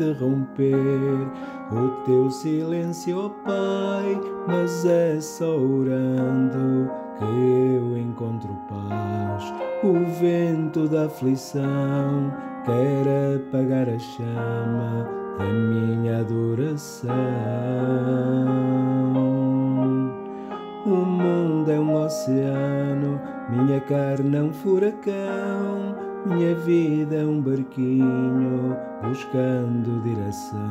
interromper o teu silêncio, oh Pai, mas é só orando que eu encontro paz. O vento da aflição quer apagar a chama da minha adoração. O mundo é um oceano, minha carne é um furacão, minha vida é um barquinho buscando direção.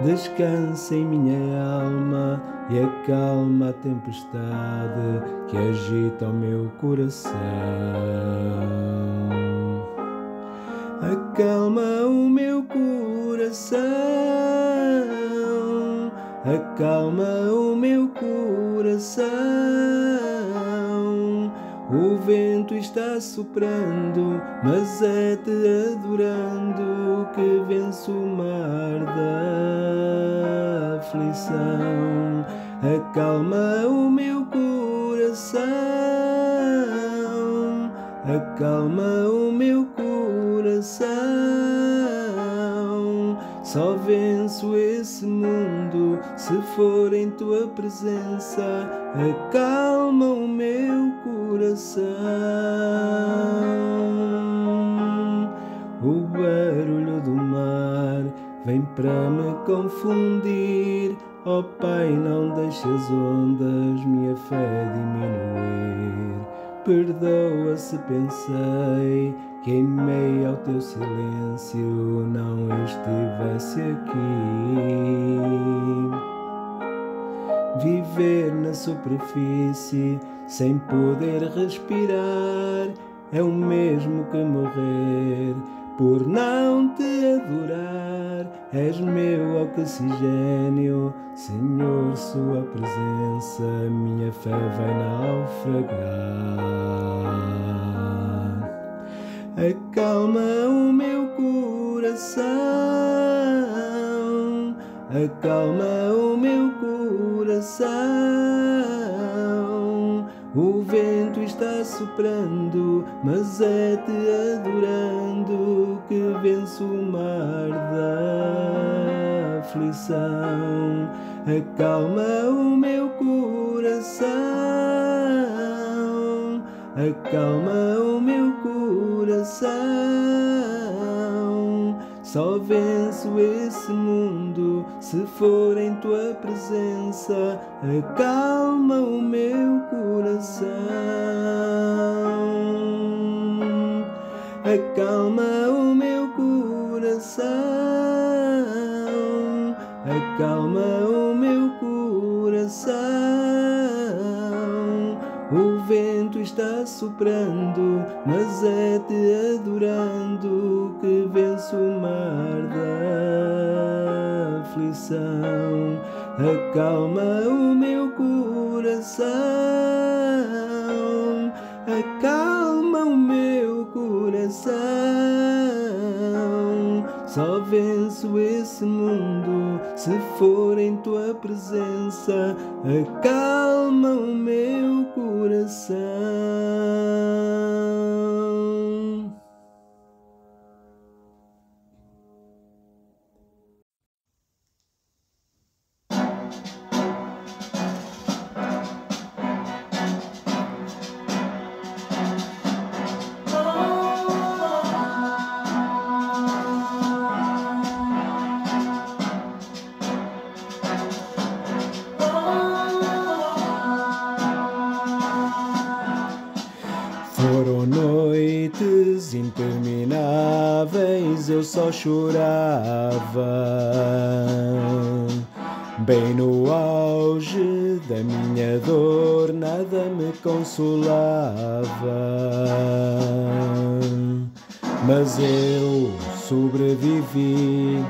Descansa em minha alma e acalma a tempestade que agita o meu coração. Acalma o meu coração, acalma o meu coração. O vento está soprando, mas é te adorando que venço o mar da aflição. Acalma o meu coração, acalma o meu coração. Só venço esse mundo se for em tua presença. Acalma o meu coração. O barulho do mar vem para me confundir. Ó oh, Pai, não deixes as ondas minha fé diminuir. Perdoa se pensei que em meio ao teu silêncio não estivesse aqui. Viver na superfície sem poder respirar é o mesmo que morrer por não te adorar. És meu oxigênio, Senhor, Sua presença, minha fé vai naufragar. Acalma o meu coração, acalma o meu coração. O vento está soprando, mas é te adorando que venço o mar da aflição. Acalma o meu coração, acalma o coração. Só venço esse mundo se for em tua presença. Acalma o meu coração. Acalma o meu coração. Acalma o meu coração. Está soprando, mas é te adorando que venço o mar da aflição. Acalma o meu coração, acalma o meu coração. Só venço esse mundo se for em tua presença. Acalma o meu coração. Só chorava. Bem no auge da minha dor, nada me consolava. Mas eu sobrevivi,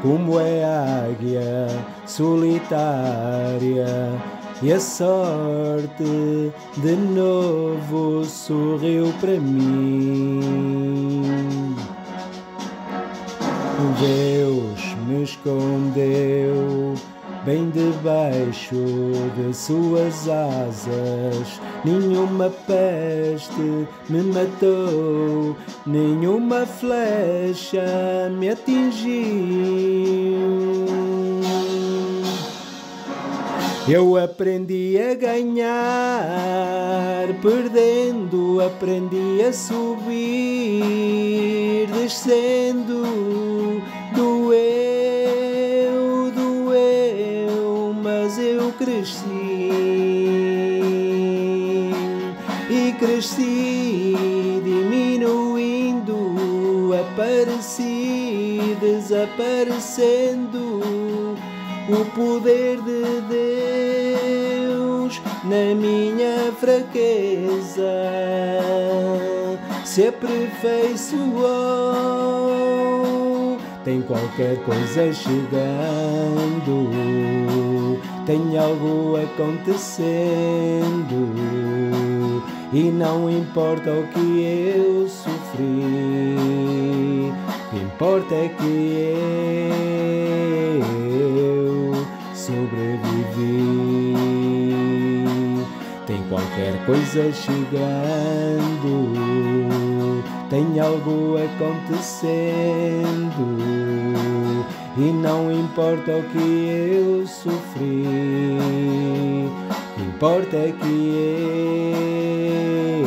como é a águia solitária e a sorte de novo sorriu para mim. Debaixo de suas asas. Nenhuma peste me matou, nenhuma flecha me atingiu. Eu aprendi a ganhar, perdendo, aprendi a subir, descendo, doeu, cresci. E cresci, diminuindo, apareci, desaparecendo. O poder de Deus na minha fraqueza se aperfeiçoou. Tem qualquer coisa chegando, tem algo acontecendo, e não importa o que eu sofri, o que importa é que eu sobrevivi. Tem qualquer coisa chegando, tem algo acontecendo, e não importa o que eu sofri, importa é que eu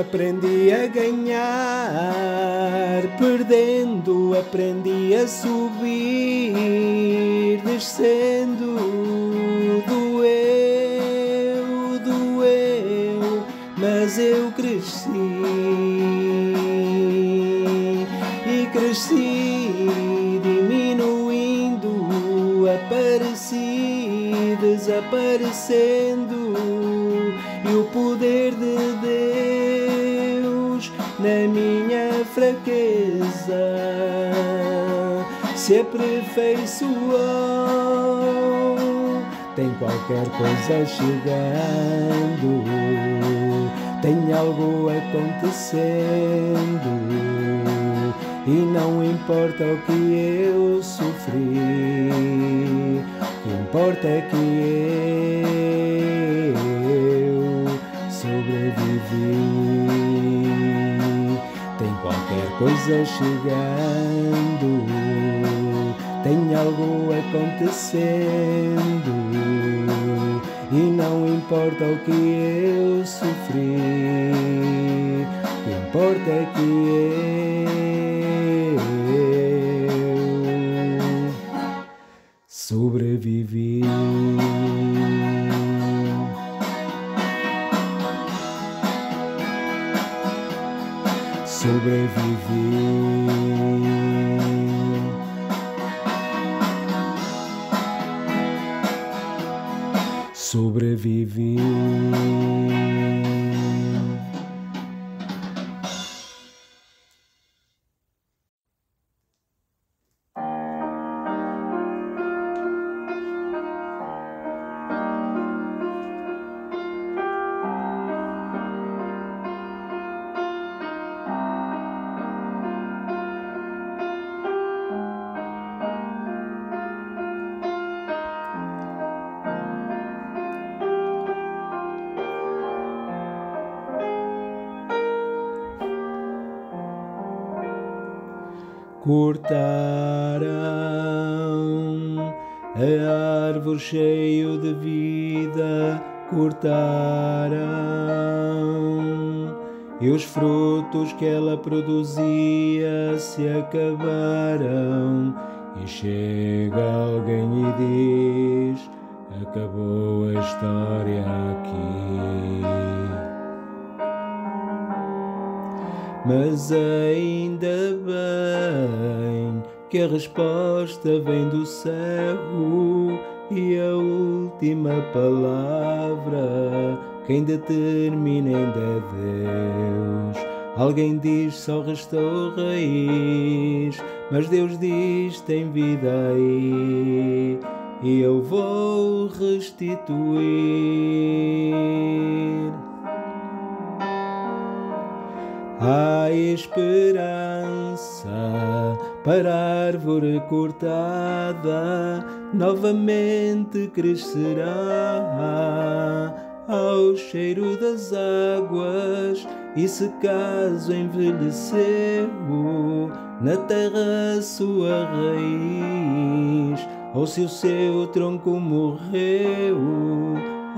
aprendi a ganhar, perdendo, aprendi a subir, descendo, doeu, doeu, mas eu cresci e cresci, diminuindo, apareci, desaparecendo, e o poder de Deus na minha fraqueza se aperfeiçoou. Tem qualquer coisa chegando, tem algo acontecendo, e não importa o que eu sofri, o que importa é que eu sobrevivi. Tem qualquer coisa chegando, tem algo acontecendo, e não importa o que eu sofri, o que importa é que eu sobrevivi. Sobrevivi. Sobrevivi. Cortaram produzia se acabaram. E chega alguém e diz: Acabou a história aqui. Mas ainda bem que a resposta vem do céu e a última palavra quem determina ainda é Deus. Alguém diz só restou raiz, mas Deus diz tem vida aí. E eu vou restituir. Há esperança para a árvore cortada, novamente crescerá ao cheiro das águas, e se caso envelheceu na terra sua raiz, ou se o seu tronco morreu,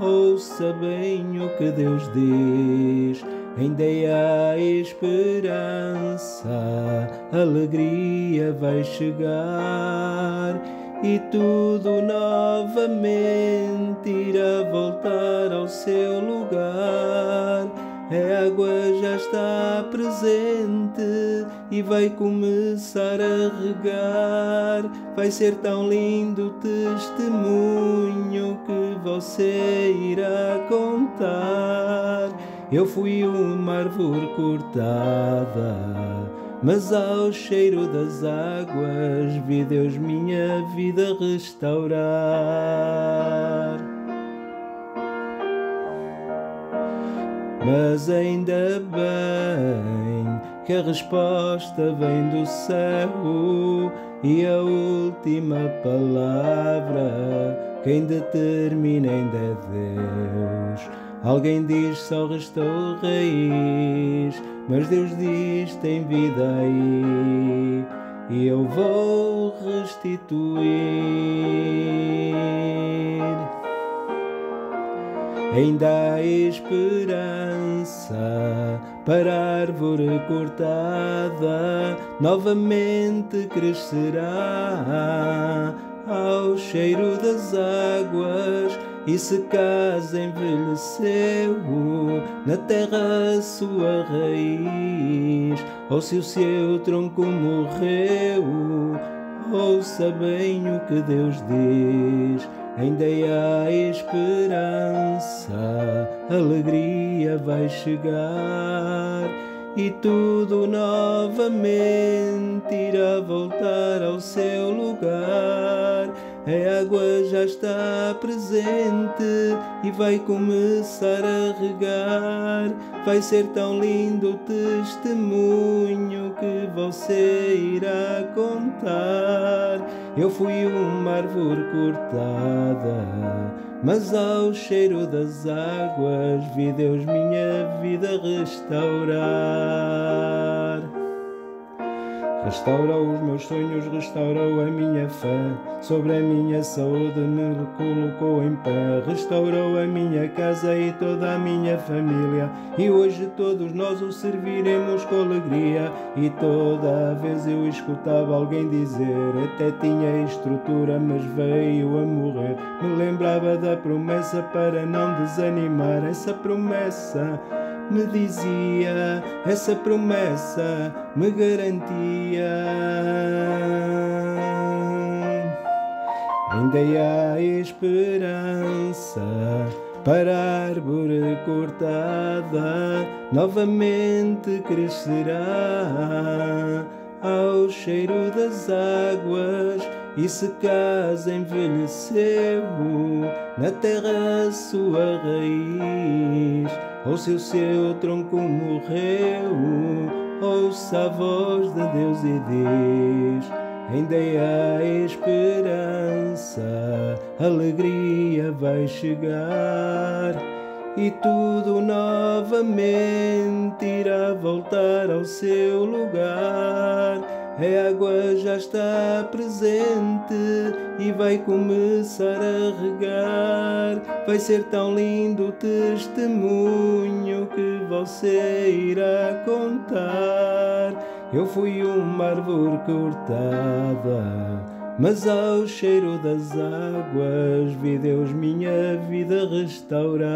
ouça bem o que Deus diz ainda há esperança, alegria vai chegar e tudo novamente irá voltar ao seu lugar. A água já está presente e vai começar a regar. Vai ser tão lindo testemunho que você irá contar. Eu fui uma árvore cortada, mas ao cheiro das águas vi Deus minha vida restaurar. Mas ainda bem que a resposta vem do céu e a última palavra quem determina ainda é Deus. Alguém diz só restou raiz, mas Deus diz tem vida aí e eu vou restituir. Ainda há esperança para a árvore cortada, novamente crescerá ao cheiro das águas. E se casa envelheceu na terra sua raiz, ou se o seu tronco morreu, ouça bem o que Deus diz. Ainda há esperança, alegria vai chegar e tudo novamente irá voltar ao seu lugar a água já está presente e vai começar a regar. Vai ser tão lindo o testemunho que você irá contar. Eu fui uma árvore cortada, mas ao cheiro das águas vi Deus minha vida restaurar. Restaurou os meus sonhos, restaurou a minha fé. Sobre a minha saúde me colocou em pé. Restaurou a minha casa e toda a minha família. E hoje todos nós o serviremos com alegria. E toda vez eu escutava alguém dizer: Até tinha estrutura, mas veio a morrer. Me lembrava da promessa para não desanimar. Essa promessa me dizia, essa promessa me garantia. Ainda há esperança para a árvore cortada, novamente crescerá ao cheiro das águas e se casa envelheceu na terra sua raiz ou se o seu tronco morreu, ouça a voz de Deus e diz: Ainda há esperança, alegria vai chegar e tudo novamente irá voltar ao seu lugar a água já está presente e vai começar a regar. Vai ser tão lindo o testemunho que você irá contar. Eu fui uma árvore cortada, mas ao cheiro das águas vi Deus minha vida restaurar.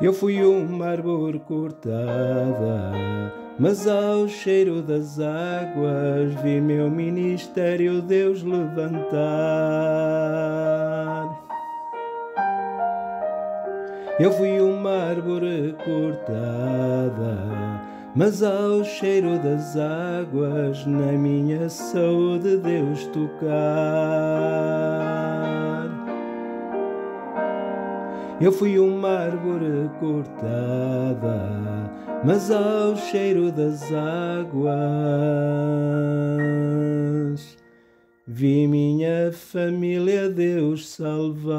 Eu fui uma árvore cortada, mas ao cheiro das águas vi meu ministério Deus levantar. Eu fui uma árvore cortada, mas ao cheiro das águas, na minha saúde Deus tocar. Eu fui uma árvore cortada, mas ao cheiro das águas vi minha família Deus salvar.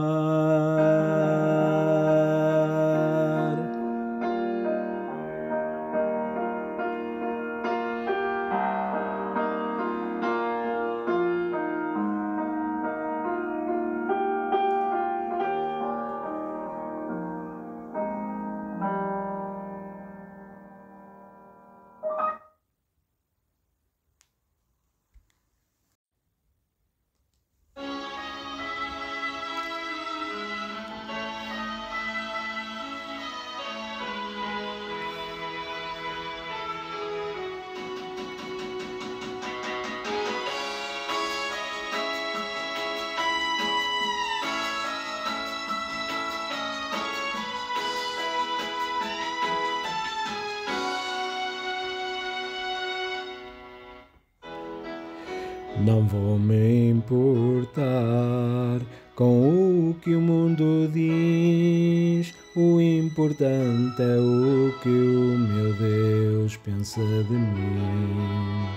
Vou me importar com o que o mundo diz. O importante é o que o meu Deus pensa de mim.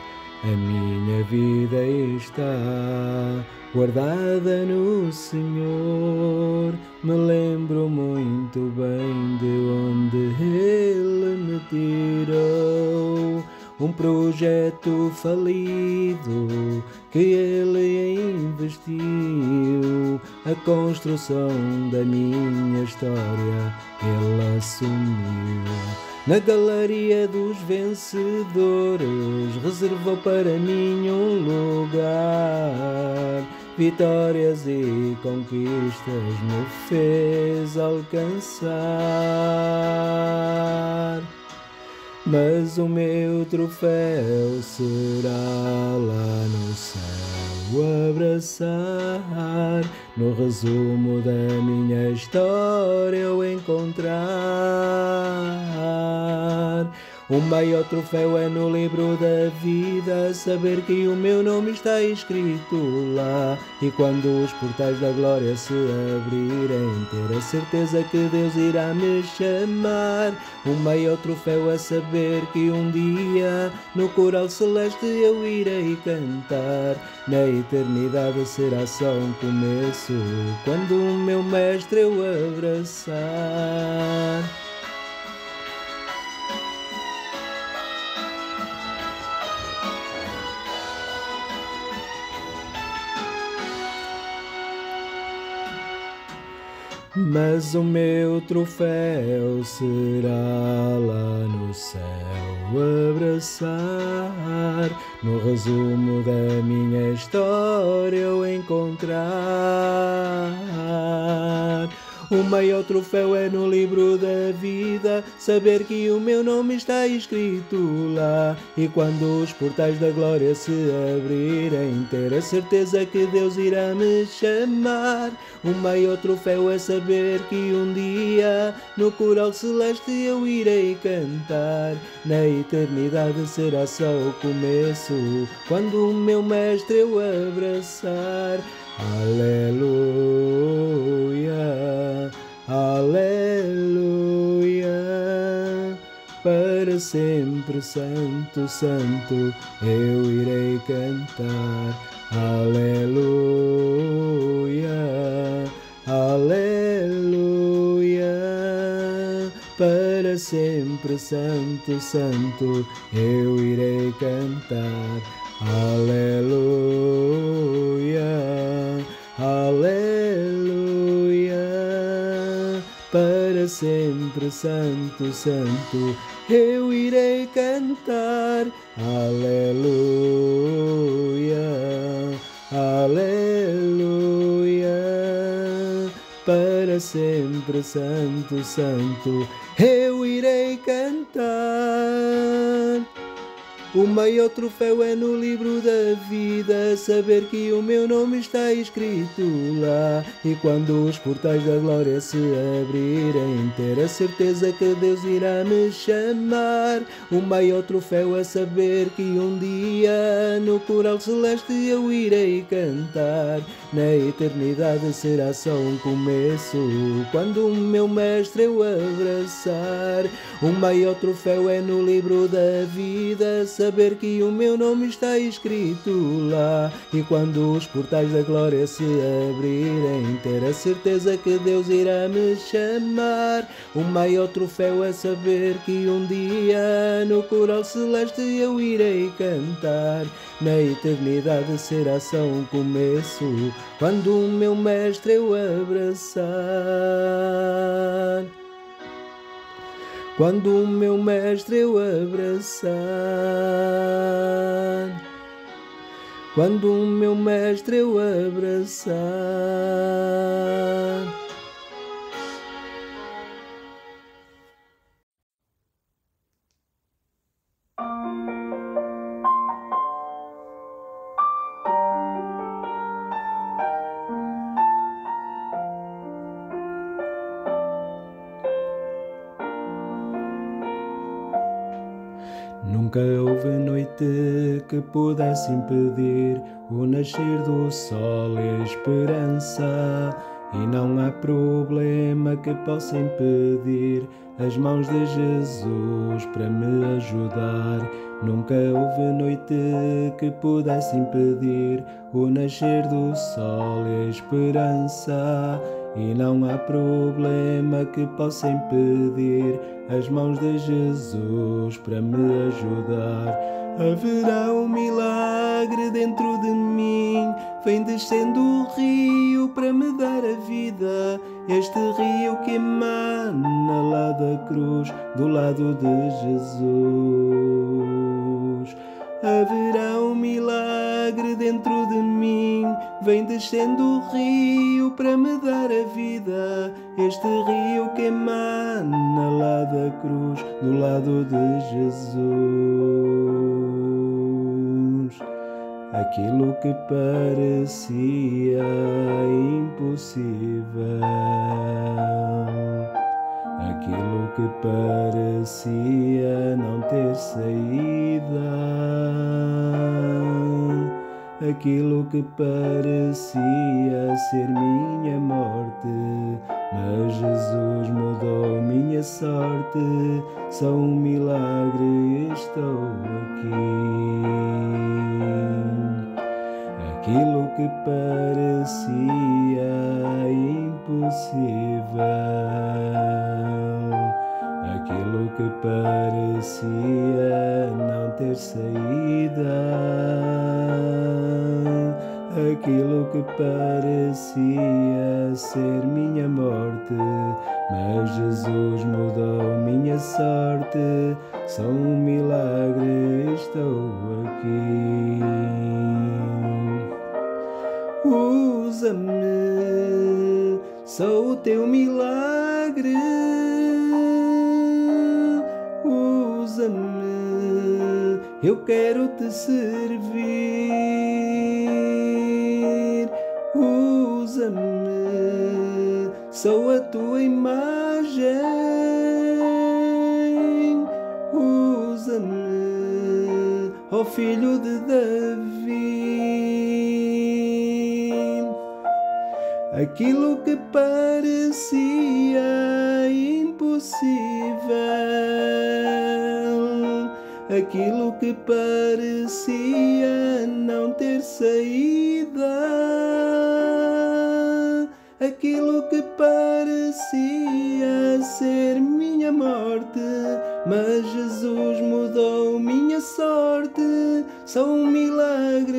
A minha vida está guardada no Senhor. Me lembro muito bem de onde Ele me tirou um projeto falido construção da minha história ele assumiu. Na galeria dos vencedores reservou para mim um lugar. Vitórias e conquistas me fez alcançar. Mas o meu troféu será lá no céu abraçar. No resumo da minha história eu encontrar. O maior troféu é no livro da vida, saber que o meu nome está escrito lá. E quando os portais da glória se abrirem, ter a certeza que Deus irá me chamar. O maior troféu é saber que um dia no coral celeste eu irei cantar. Na eternidade será só um começo, quando o meu mestre eu abraçar. Mas o meu troféu será lá no céu abraçar, no resumo da minha história eu encontrar. O maior troféu é no livro da vida, saber que o meu nome está escrito lá. E quando os portais da glória se abrirem, ter a certeza que Deus irá me chamar. O maior troféu é saber que um dia no coral celeste eu irei cantar. Na eternidade será só o começo, quando o meu mestre eu abraçar. Aleluia, aleluia, para sempre santo, santo eu irei cantar. Aleluia, aleluia, para sempre santo, santo eu irei cantar. Aleluia, aleluia, para sempre santo, santo eu irei cantar. Aleluia, aleluia, para sempre santo, santo eu irei cantar. O maior troféu é no livro da vida, saber que o meu nome está escrito lá. E quando os portais da glória se abrirem, ter a certeza que Deus irá me chamar. O maior troféu é saber que um dia no coral celeste eu irei cantar. Na eternidade será só um começo, quando o meu mestre eu abraçar. O maior troféu é no livro da vida saber que o meu nome está escrito lá. E quando os portais da glória se abrirem, ter a certeza que Deus irá me chamar. O maior troféu é saber que um dia no coral celeste eu irei cantar. Na eternidade será só um começo, quando o meu mestre eu abraçar. Quando o meu mestre eu abraçar, quando o meu mestre eu abraçar. Nunca houve noite que pudesse impedir o nascer do sol e a esperança. E não há problema que possa impedir as mãos de Jesus para me ajudar. Nunca houve noite que pudesse impedir o nascer do sol e a esperança. E não há problema que possa impedir as mãos de Jesus para me ajudar. Haverá um milagre dentro de mim, vem descendo o rio para me dar a vida. Este rio que emana lá da cruz, do lado de Jesus. Haverá um milagre dentro de mim, vem descendo o rio para me dar a vida. Este rio que emana lá da cruz, do lado de Jesus. Aquilo que parecia impossível aquilo que parecia não ter saída, aquilo que parecia ser minha morte, mas Jesus mudou minha sorte, só um milagre estou aqui. Aquilo que parecia impossível. Aquilo que parecia não ter saída, aquilo que parecia ser minha morte, mas Jesus mudou minha sorte, só um milagre estou aqui. Usa-me, sou o teu milagre usa-me, eu quero te servir. Sou a tua imagem. Usa-me, ó oh filho de Davi. Aquilo que parecia impossível aquilo que parecia não ter saída, aquilo que parecia ser minha morte, mas Jesus mudou minha sorte, só um milagre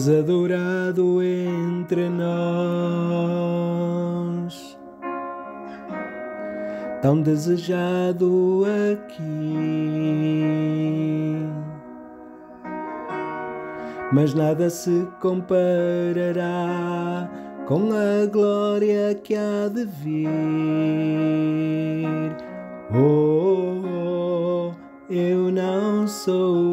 és adorado entre nós, tão desejado aqui. Mas nada se comparará com a glória que há de vir. Oh, oh eu não sou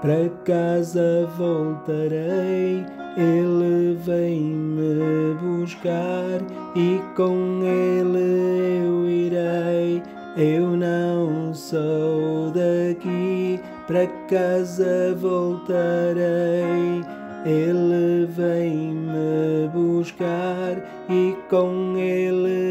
para casa voltarei, Ele vem me buscar e com Ele eu irei. Eu não sou daqui, para casa voltarei. Ele vem me buscar e com Ele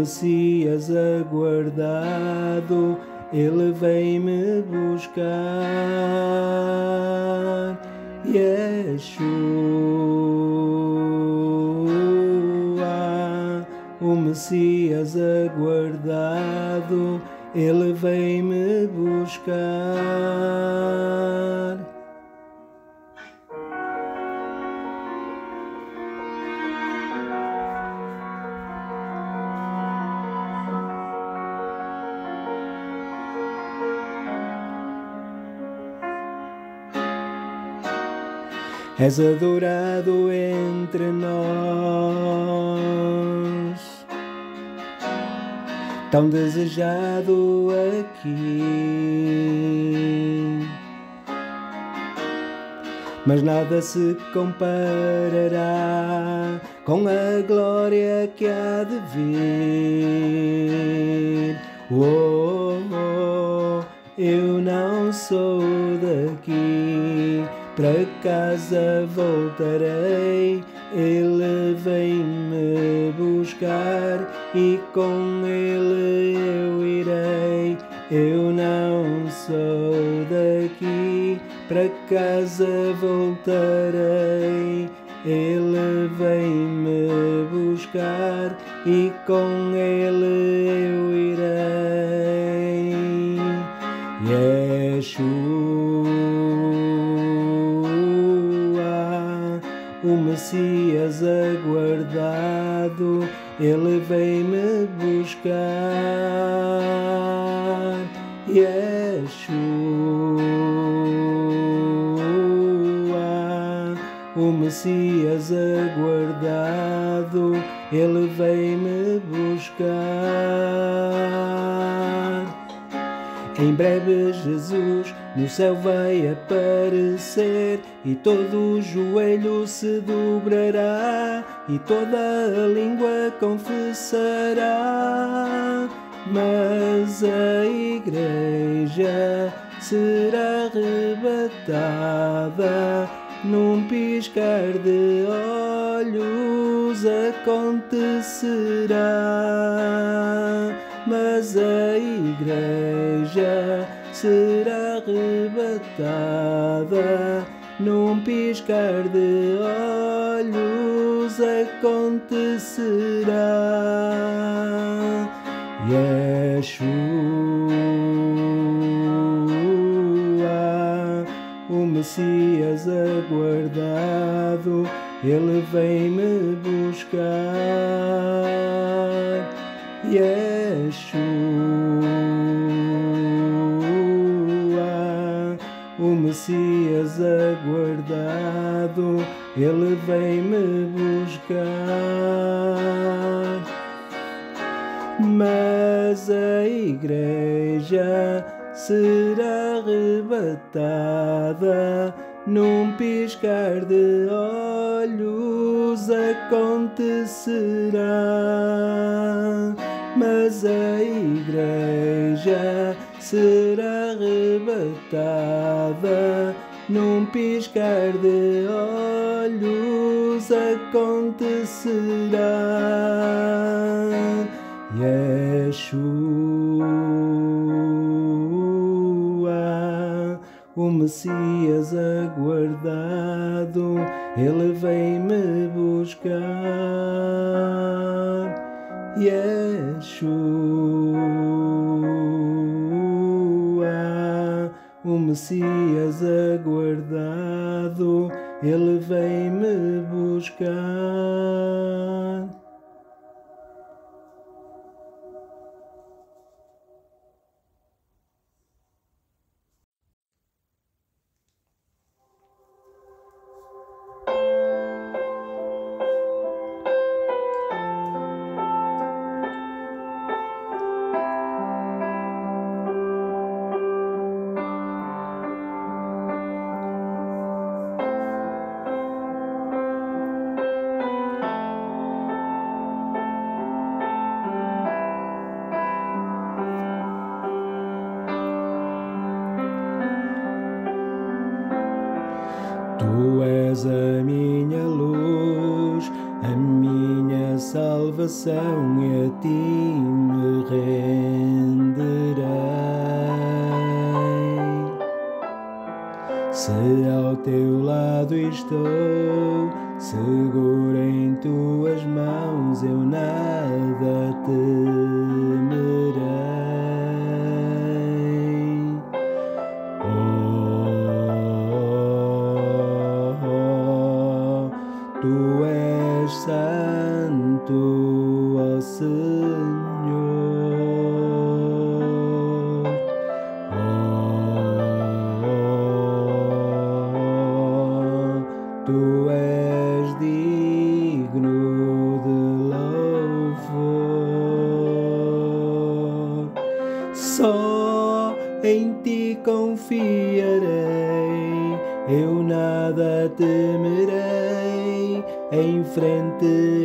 Messias aguardado, ele vem me buscar. Yeshua, o Messias aguardado, ele vem me buscar. És adorado entre nós, tão desejado aqui. Mas nada se comparará com a glória que há de vir. Oh, oh, eu não sou daqui para casa voltarei, Ele vem me buscar e com Ele eu irei. Eu não sou daqui, para casa voltarei. Ele vem me buscar e com Ele eu irei. Yeshua. O Messias aguardado, ele vem me buscar. Yeshua, o Messias aguardado, ele vem me buscar. Em breve Jesus no céu vai aparecer e todo o joelho se dobrará e toda a língua confessará. Mas a igreja será arrebatada num piscar de olhos acontecerá. Mas a igreja será arrebatada num piscar de olhos acontecerá. Yeshua, o Messias aguardado, ele vem me buscar. Aguardado, ele vem me buscar. Mas a igreja será arrebatada num piscar de olhos acontecerá. Mas a igreja será arrebatada num piscar de olhos acontecerá. Yeshua, o Messias aguardado, ele vem me buscar. Yeshua. Messias aguardado, ele vem me buscar. frente.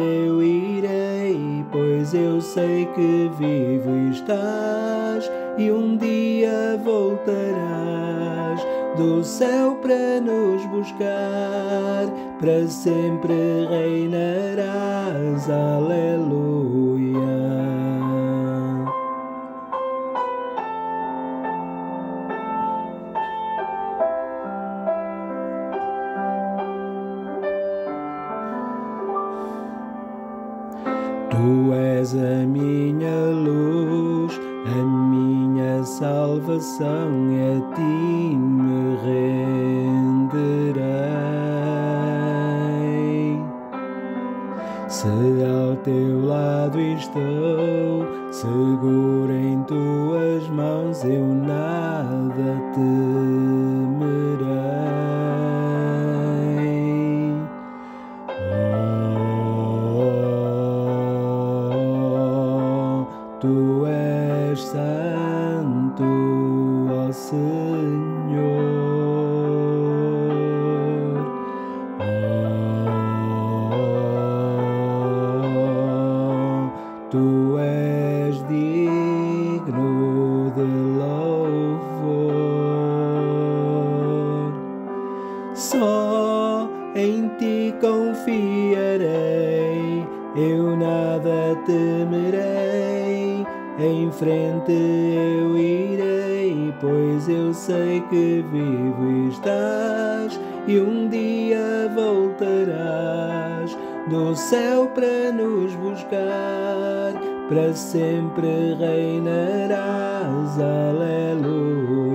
vivo estás e um dia voltarás do céu para nos buscar, para sempre reinarás. Aleluia.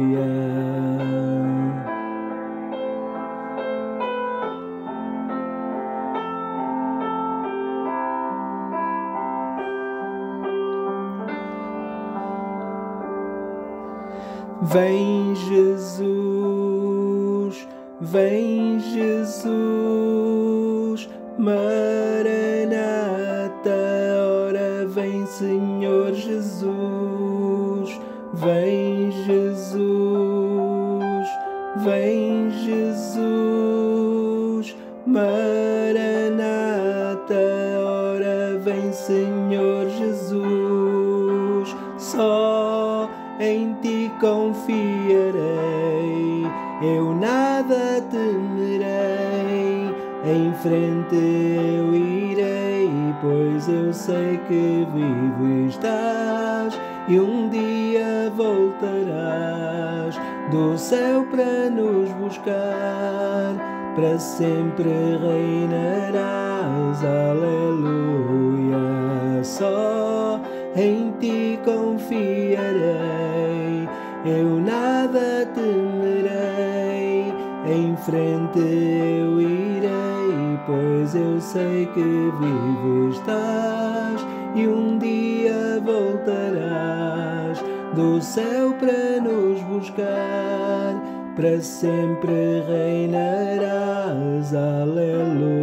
Vem, Jesus. Vem Jesus, mãe. frente eu irei, pois eu sei que vivo estás e um dia voltarás do céu para nos buscar. Para sempre reinarás, aleluia. Só em ti confiarei, eu nada temerei. Em frente pois eu sei que vivo estás e um dia voltarás do céu para nos buscar, para sempre reinarás, aleluia.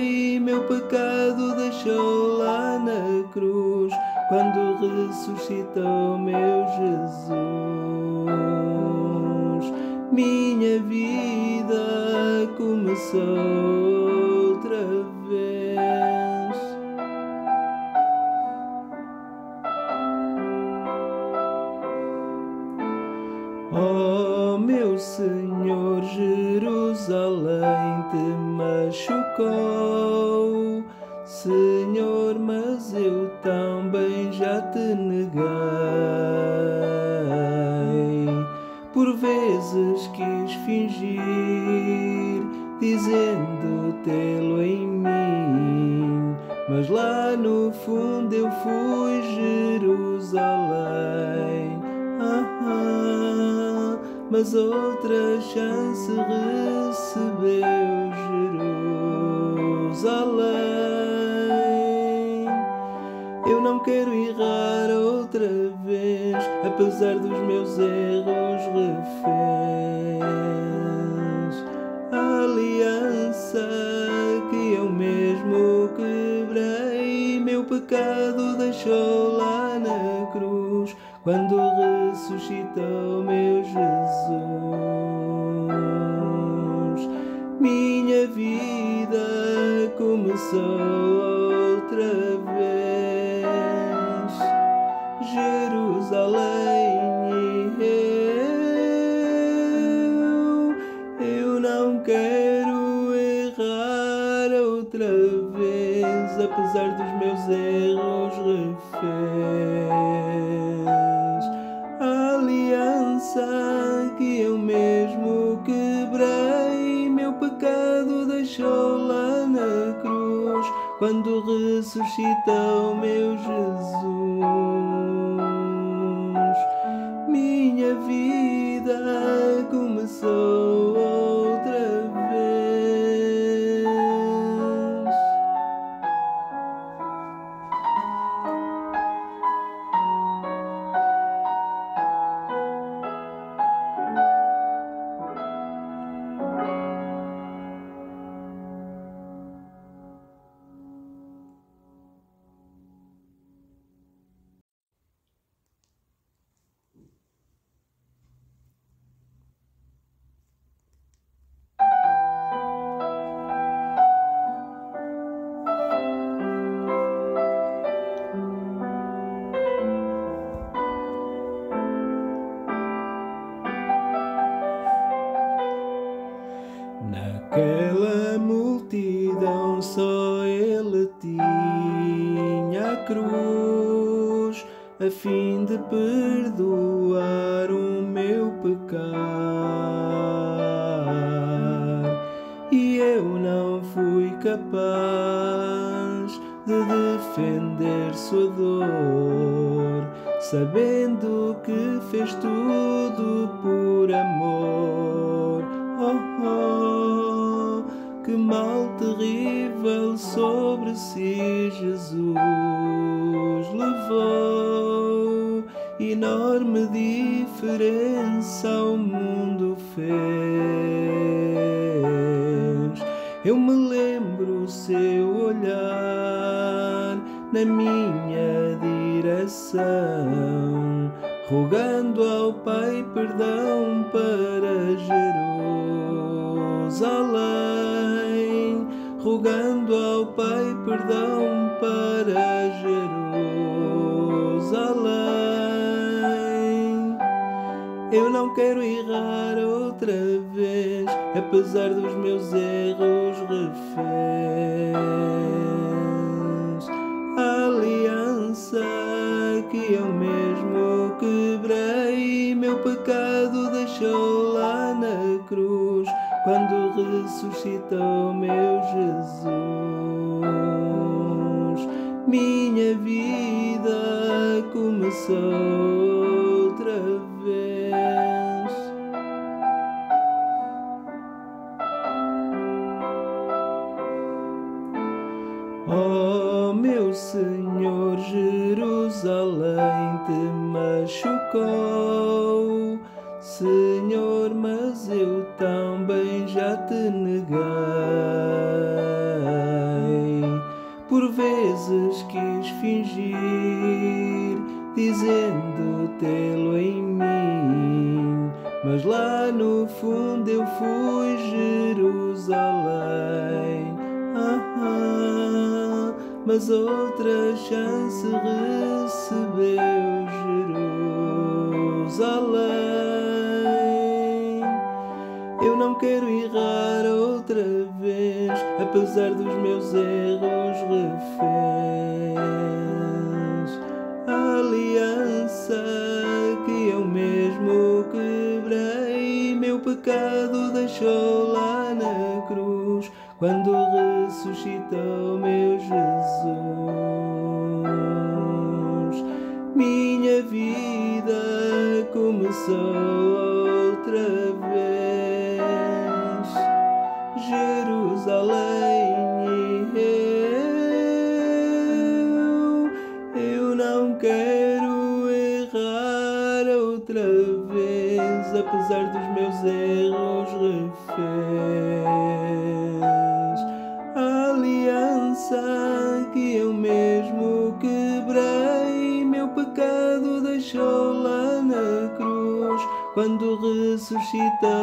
Quebrei, meu pecado deixou lá na cruz, quando ressuscitou meu Jesus. Minha vida começou mas outra chance recebeu Jerusalém. Eu não quero errar outra vez, apesar dos meus erros reféns. A aliança que eu mesmo quebrei, meu pecado deixou outra vez. Jerusalém e eu, eu não quero errar outra vez, apesar dos quando ressuscitou meu Jesus. Pai perdão para Jerusalém. Eu não quero errar outra vez, apesar dos meus erros reféns. A aliança que eu mesmo quebrei, meu pecado deixou lá na cruz, quando ressuscitou meu Jesus. Minha vida começou outra vez. Oh meu Senhor, Jerusalém te machucou, Senhor, mas eu também já te neguei. Vezes quis fingir, dizendo tê-lo em mim, mas lá no fundo eu fui Jerusalém. Ah, ah, mas outra chance recebeu Jerusalém. Eu não quero errar outra vez, apesar dos meus erros pecado deixou lá na cruz, quando ressuscitou meu Jesus. Minha vida começou outra vez. Jerusalém e eu, eu não quero errar outra vez, apesar dos meus erros reféns. A aliança que eu mesmo quebrei, meu pecado deixou lá na cruz, quando ressuscitou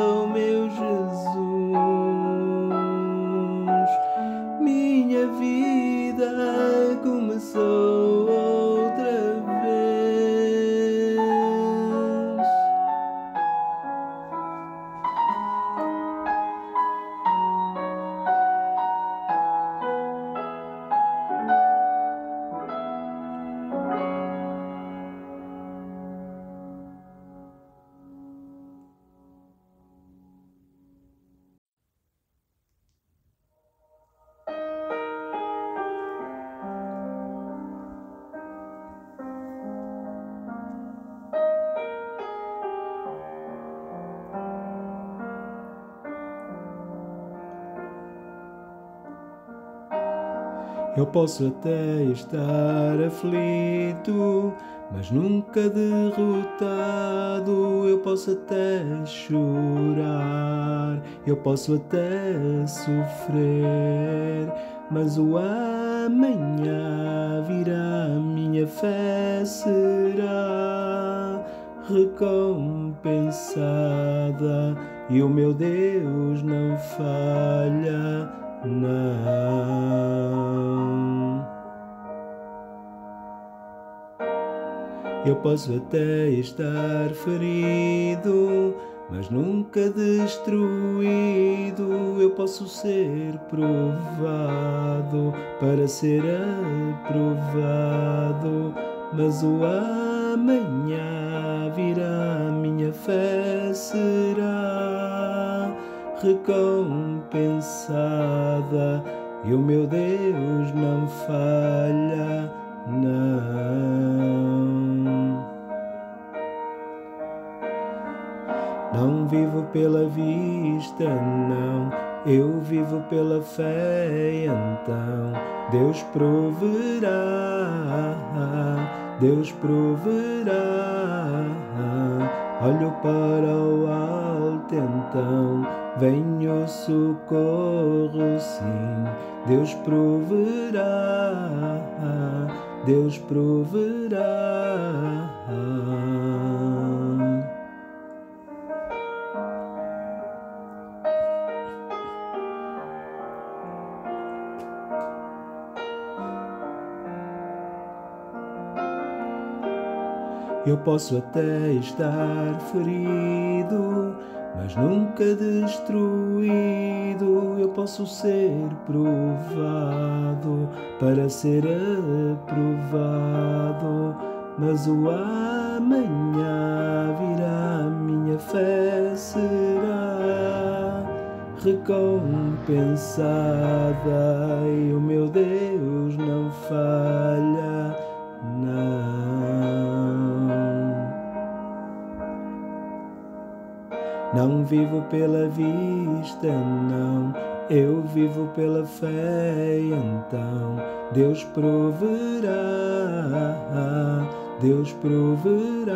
posso até estar aflito, mas nunca derrotado. Eu posso até chorar, eu posso até sofrer, mas o amanhã virá, minha fé será recompensada e o meu Deus não falha, não. Eu posso até estar ferido, mas nunca destruído. Eu posso ser provado para ser aprovado, mas o amanhã virá, minha fé será recompensada e o meu Deus não falha, não. Não vivo pela vista, não, eu vivo pela fé, então. Deus proverá, Deus proverá. Olho para o alto, então. Vem o socorro, sim, Deus proverá, Deus proverá. Eu posso até estar ferido, mas nunca destruído. Eu posso ser provado para ser aprovado, mas o amanhã virá, minha fé será recompensada e o meu Deus não falha. Não vivo pela vista, não, eu vivo pela fé, então Deus proverá, Deus proverá.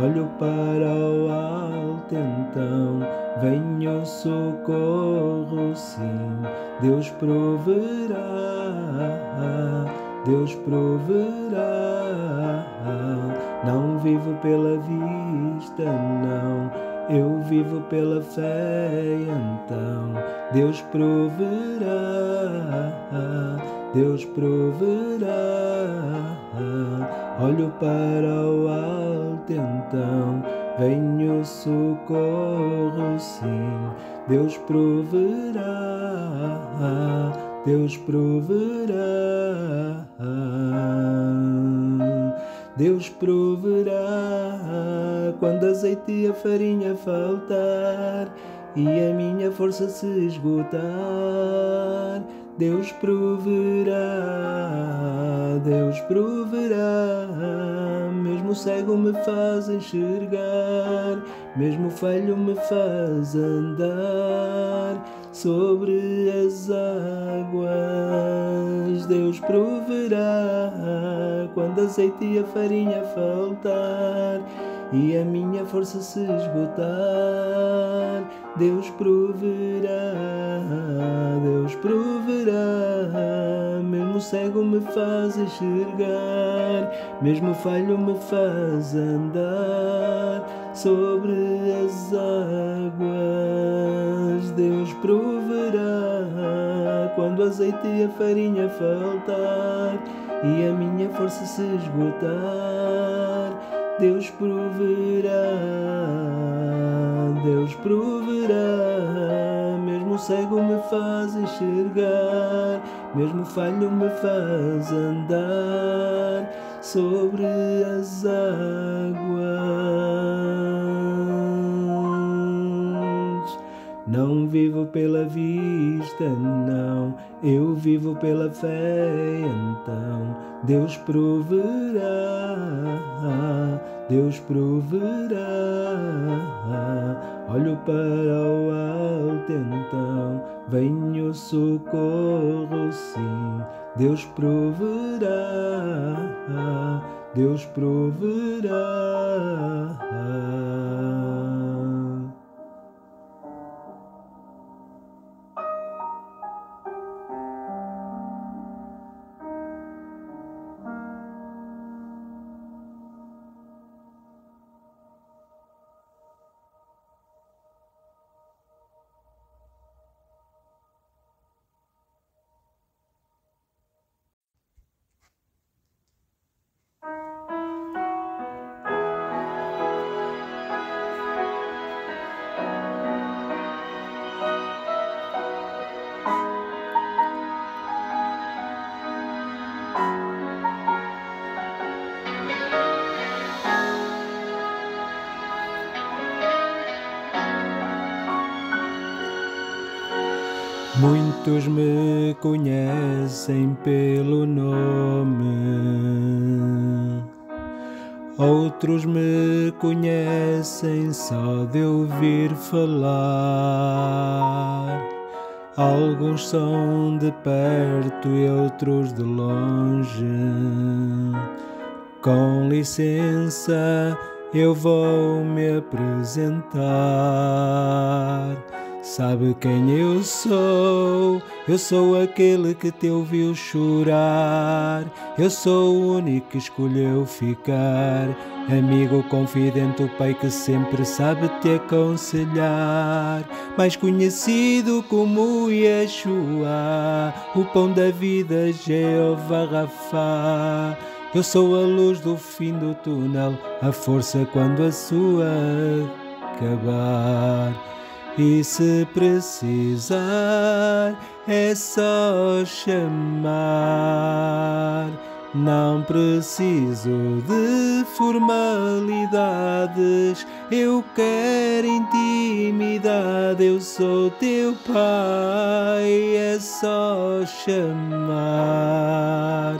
Olho para o alto, então vem o socorro, sim, Deus proverá, Deus proverá. Não vivo pela vista, não. Eu vivo pela fé, então Deus proverá, Deus proverá. Olho para o alto, então vem o socorro, sim. Deus proverá, Deus proverá. Deus proverá quando azeite e a farinha faltar e a minha força se esgotar. Deus proverá, Deus proverá. Mesmo cego me faz enxergar, mesmo falho me faz andar sobre as águas. Deus proverá quando azeite e a farinha faltar e a minha força se esgotar. Deus proverá, Deus proverá. Mesmo cego me faz enxergar, mesmo falho me faz andar sobre as águas. Deus proverá quando azeite e a farinha faltar e a minha força se esgotar. Deus proverá, Deus proverá. Mesmo cego me faz enxergar, mesmo falho me faz andar sobre as águas. Não vivo pela vista, não, eu vivo pela fé, então Deus proverá, Deus proverá. Olho para o alto, então venho socorro, sim. Deus proverá, Deus proverá. Muitos me conhecem pelo nome, outros me conhecem só de ouvir falar. Alguns são de perto e outros de longe. Com licença, eu vou me apresentar. Sabe quem eu sou? Eu sou aquele que te ouviu chorar. Eu sou o único que escolheu ficar. Amigo confidente, o pai que sempre sabe te aconselhar. Mais conhecido como Yeshua, o pão da vida, Jeová Rafa. Eu sou a luz do fim do túnel, a força quando a sua acabar. E se precisar, é só chamar. Não preciso de formalidades, eu quero intimidade. Eu sou teu pai, é só chamar.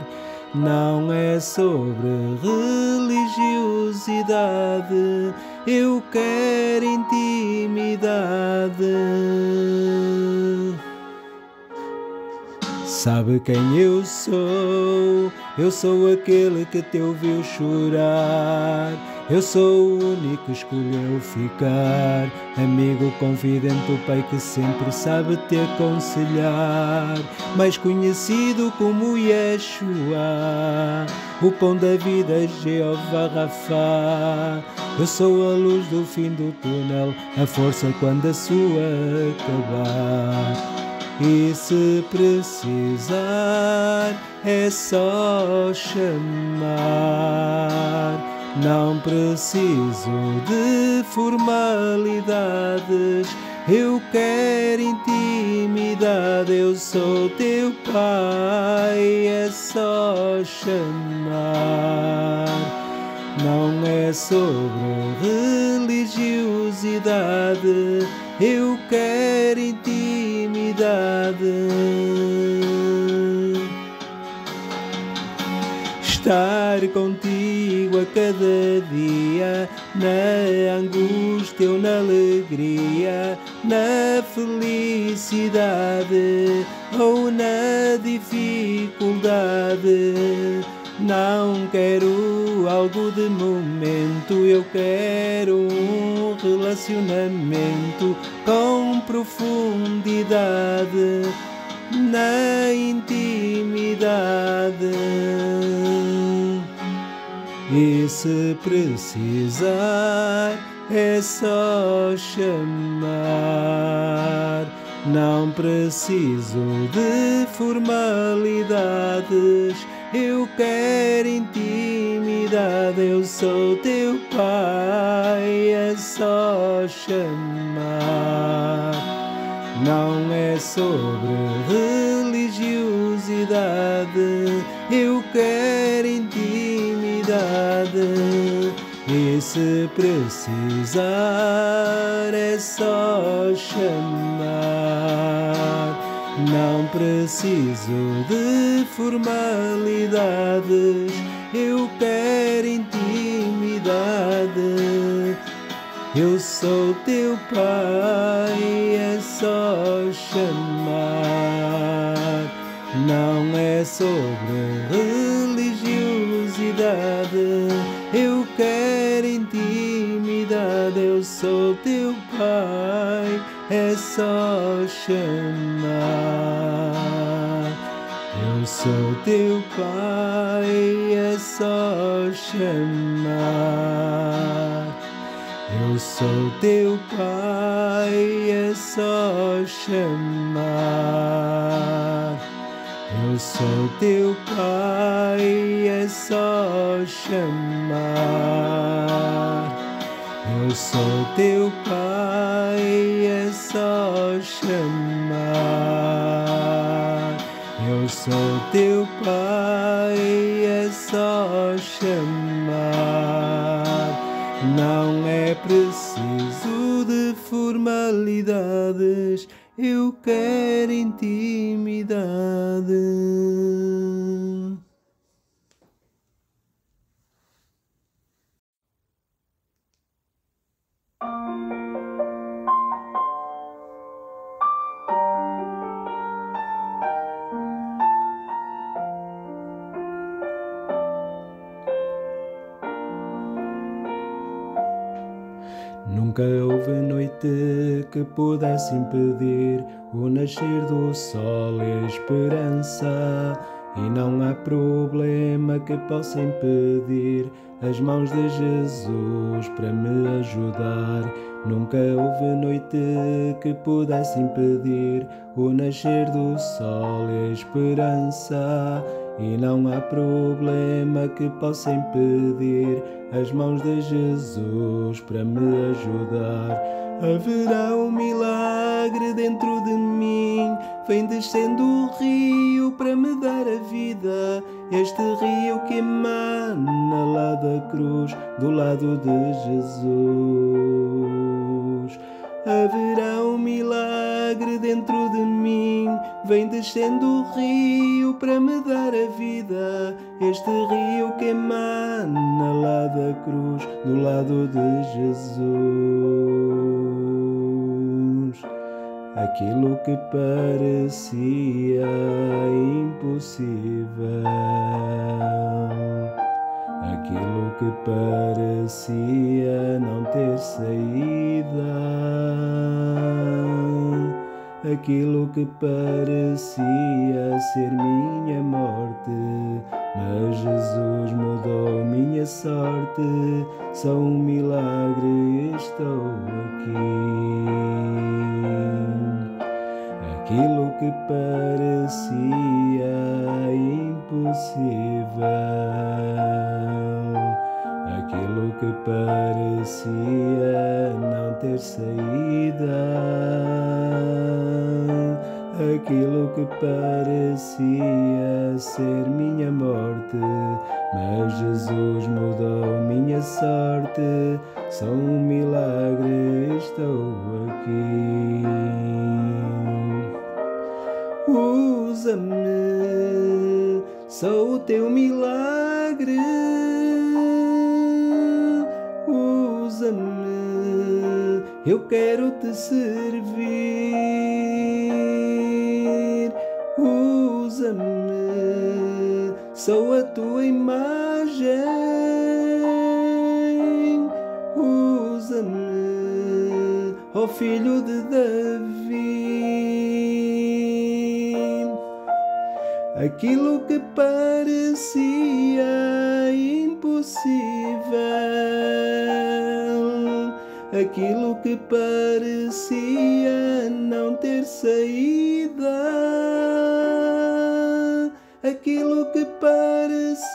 Não é sobre religiosidade, eu quero intimidade. Sabe quem eu sou? Eu sou aquele que te ouviu chorar. Eu sou o único que escolheu ficar. Amigo confidente, o pai que sempre sabe te aconselhar. Mais conhecido como Yeshua, o pão da vida, Jeová Rafa. Eu sou a luz do fim do túnel, a força quando a sua acabar. E se precisar, é só chamar. Não preciso de formalidades. Eu quero intimidade. Eu sou teu pai. É só chamar. Não é sobre religiosidade. Eu quero intimidade. Estar contigo a cada dia, na angústia ou na alegria, na felicidade ou na dificuldade. Não quero algo de momento, eu quero um relacionamento com profundidade na intimidade. E se precisar, é só chamar. Não preciso de formalidades. Eu quero intimidade, eu sou teu pai, é só chamar. Não é sobre religiosidade, eu quero Se precisar, é só chamar. Não preciso de formalidades, eu quero intimidade. Eu sou teu pai, é só chamar. Não é sobre Eu sou teu pai, é só chamar. Eu sou teu pai, é só chamar. Eu sou teu pai, é só chamar. Eu sou teu pai, é só chamar. Eu sou teu pai, é só chamar. Eu sou teu pai, é só chamar. Não é preciso de formalidades, eu quero intimidade. Nunca houve noite que pudesse impedir o nascer do sol e a esperança. E não há problema que possa impedir as mãos de Jesus para me ajudar. Nunca houve noite que pudesse impedir o nascer do sol e a esperança. E não há problema que possa impedir as mãos de Jesus para me ajudar. Haverá um milagre dentro de mim, vem descendo o rio para me dar a vida. Este rio que emana lá da cruz, do lado de Jesus. Haverá um milagre dentro de mim, vem descendo o rio para me dar a vida. Este rio que emana lá da cruz, do lado de Jesus. Aquilo que parecia impossível aquilo que parecia não ter saída, aquilo que parecia ser minha morte, mas Jesus mudou minha sorte, só um milagre estou aqui. Aquilo que parecia impossível, aquilo que parecia não ter saída, aquilo que parecia ser minha morte, mas Jesus mudou minha sorte, só um milagre estou aqui. Usa-me, sou o teu milagre. Usa-me, eu quero te servir. Sou a tua imagem. Usa-me, ó filho de Davi. Aquilo que parecia impossível, aquilo que parecia não ter saída, aquilo que parecia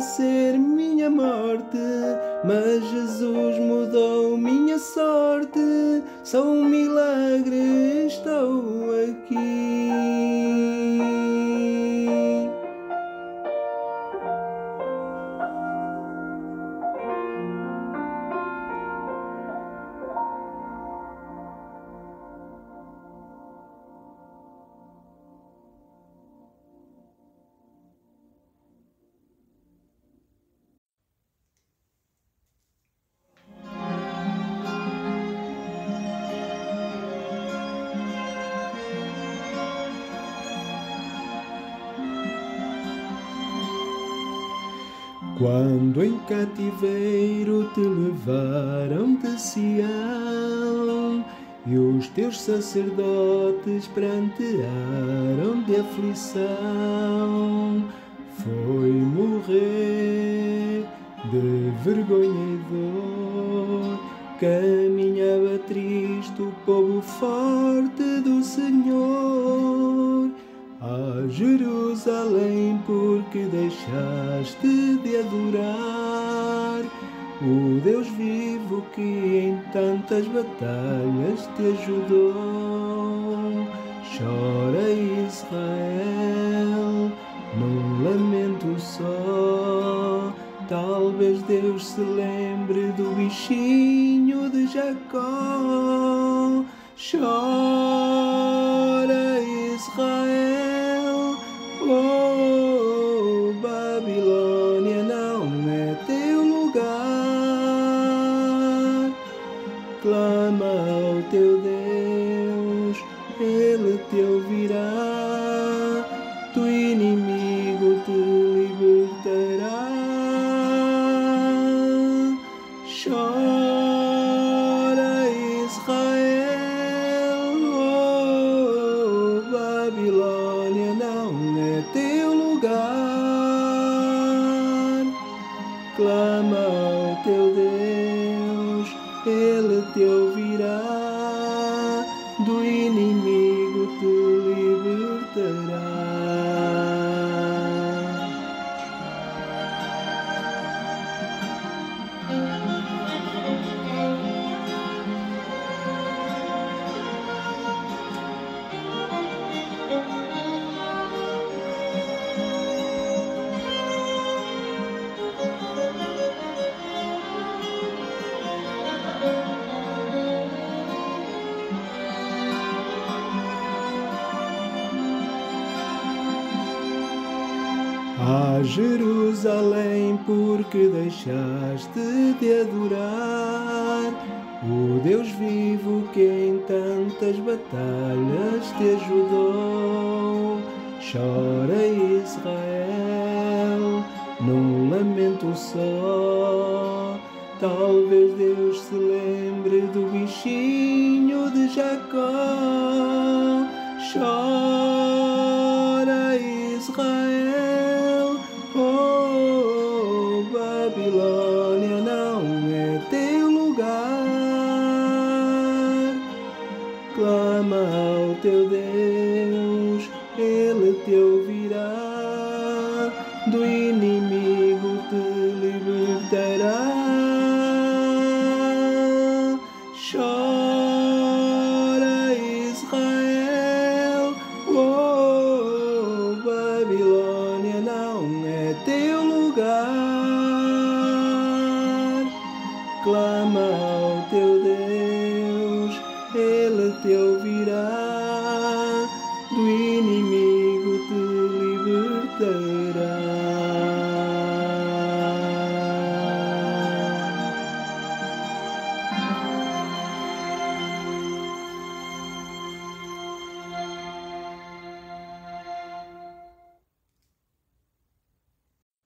ser minha morte, mas Jesus mudou minha sorte, só um milagre estou aqui. Quando em cativeiro te levaram de Sião e os teus sacerdotes prantearam de aflição, foi morrer de vergonha e dor. Caminhava triste o povo forte do Senhor deixaste de adorar o Deus vivo que em tantas batalhas te ajudou. Chora Israel, num lamento só. Talvez Deus se lembre do bichinho de Jacó. Chora Israel, Jerusalém, porque deixaste de adorar o Deus vivo que em tantas batalhas te ajudou. Chora Israel, num lamento só. Talvez Deus se lembre do bichinho